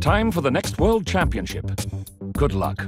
Time for the next World Championship. Good luck.